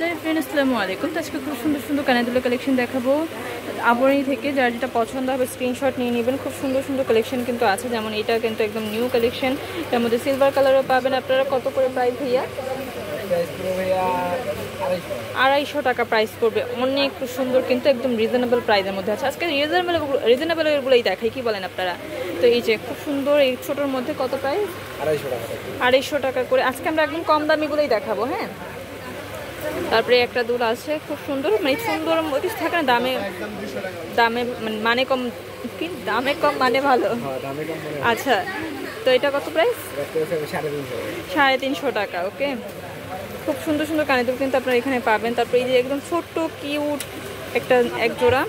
Friend আসসালামু আলাইকুম। আজকে খুব সুন্দর সুন্দর কানাদুলো কালেকশন দেখাবো। আবরণী থেকে যার যেটা পছন্দ হবে স্ক্রিনশট নিয়ে নেবেন। খুব সুন্দর সুন্দর কালেকশন কিন্তু আছে। যেমন এটা কিন্তু একদম নিউ কালেকশন এর মধ্যে সিলভার কালারও পাবেন। আপনারা কত করে প্রাইস ভাইয়া? আড়াইশো টাকা প্রাইস পড়বে। অনেক সুন্দর কিন্তু একদম রিজনেবল প্রাইসের মধ্যে আছে। আজকে রিজনেবল রিজনেবল এগুলোই দেখাই। কি বলেন আপনারা? তো এই যে খুব সুন্দর এই ছোটোর মধ্যে কত প্রাইস আড়াইশো টাকা। আড়াইশো টাকা করে। আজকে আমরা একদম কম দামিগুলোই দেখাবো হ্যাঁ? তারপরে একটা দুল আছে খুব সুন্দর মানে সুন্দর কিছু থাকে না দামে দামে মানে মানে কম কি? দামে কম মানে ভালো। হ্যাঁ দামে কম মনে আচ্ছা তো এটা কত প্রাইস সাড়ে তিনশো। টাকা ওকে খুব সুন্দর সুন্দর কানে দুল কিন্তু আপনারা এখানে পাবেন। তারপরে এই যে একদম ছোট্ট কিউট একটা এক জোড়া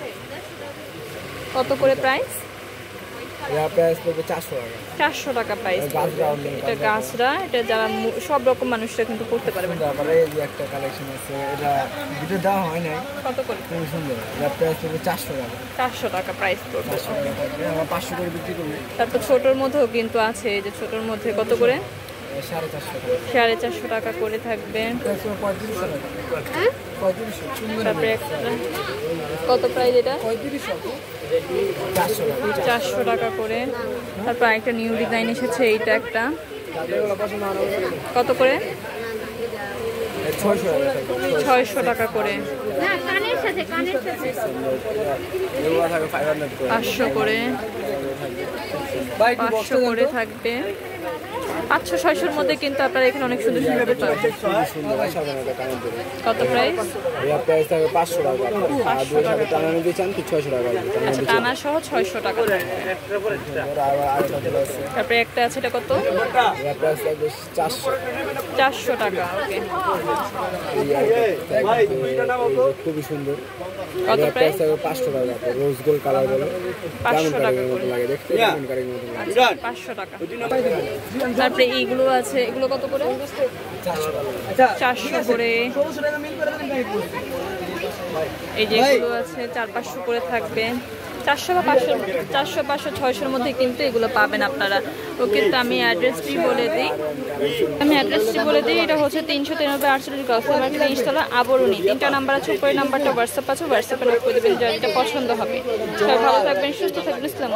কত করে প্রাইস চারশো টাকা। প্রাইস এটা গাছরা এটা যারা সব রকম মানুষরা কিন্তু একটা কালেকশন আছে এটা দুটো দেওয়া হয় নাই। কত করে? খুবই সুন্দর। এটা প্রাইস পড়বে চারশো টাকা। চারশো টাকা প্রাইস পড়বে। আমরা পাঁচশো করে বিক্রি করব তারপর ছোটোর মধ্যেও কিন্তু আছে এই যে ছোটোর মধ্যে কত করে? সাড়ে চারশো টাকা। করে থাকবে। তারপরে কত প্রাইস এটা? পঁয়ত্রিশশো। চারশো টাকা করে। তারপর একটা নিউ ডিজাইন এসেছে, এইটা একটা? কত করে? ছয়শো টাকা করে। পাঁচশো করে। পাঁচশো করে থাকবে। পাঁচশো ছয়শোর মধ্যে কিন্তু আপনারা এখানে অনেক সুন্দর সুন্দর পাবেন। কত প্রাইস এর প্রাইস থাকবে পাঁচশো টাকা। আর দুই সাথে টানা নিতে চান তো ছয়শো টাকা আচ্ছা টানা সহ ছয়শো টাকা। তারপরে একটা আছে এটা কত? এর প্রাইস থাকবে চারশো। চারশো টাকা ওকে। খুবই সুন্দর। কত প্রাইস থাকবে পাঁচশো টাকা রোজ গোল্ড কালার বলে। পাঁচশো টাকা। লাগে দেখতে পাঁচশো টাকা। তারপরে এইগুলো আছে। এগুলো কত করে? চারশো করে। এই যে এগুলো আছে, চার পাঁচশো করে থাকবে। চারশো বা পাঁচশো, চারশো, পাঁচশো, ছয়শোর মধ্যে কিন্তু এগুলো পাবেন আপনারা। ওকে, তো আমি অ্যাড্রেসটি বলে দিই। আমি অ্যাড্রেসটি বলে দিই, এটা হচ্ছে তিনশো তিরানব্বই আটচল্লিশ গল্ফ মার্কেট ইনস্টলা আবরণী। তিনটা নাম্বার আছে, উপরে নাম্বারটা হোয়াটসঅ্যাপ আছে হোয়াটসঅ্যাপে নোট করে দেবেন যেটা পছন্দ হবে। সবাই ভালো থাকবেন, সুস্থ থাকবেন ইসলাম